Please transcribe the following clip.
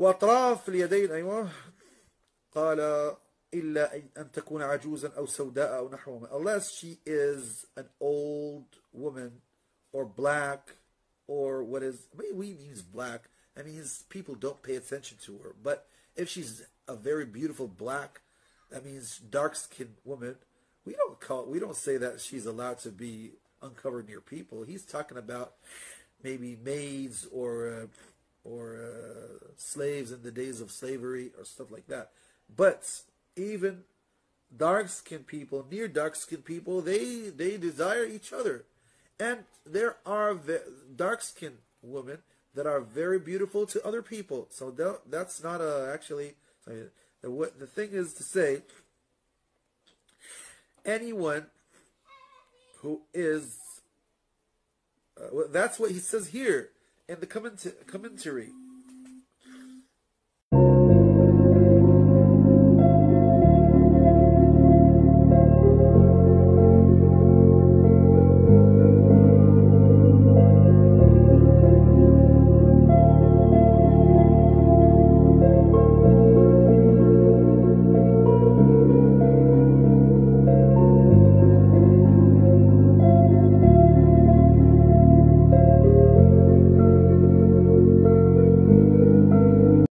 وأطراف اليدين أيوة قال إلا أن تكون عجوزا أو سوداء أو نحو unless she is an old woman or black or what is maybe we means black that means people don't pay attention to her but if she's a very beautiful black that means dark skinned woman we don't call we don't say that she's allowed to be uncovered near people he's talking about maybe maids or uh, or uh, slaves in the days of slavery or stuff like that. But even dark skinned people near dark skinned people they they desire each other. And there are dark skinned women that are very beautiful to other people. So that, that's not a actually the, what the thing is to say anyone who is uh, that's what he says here in the comment- commentary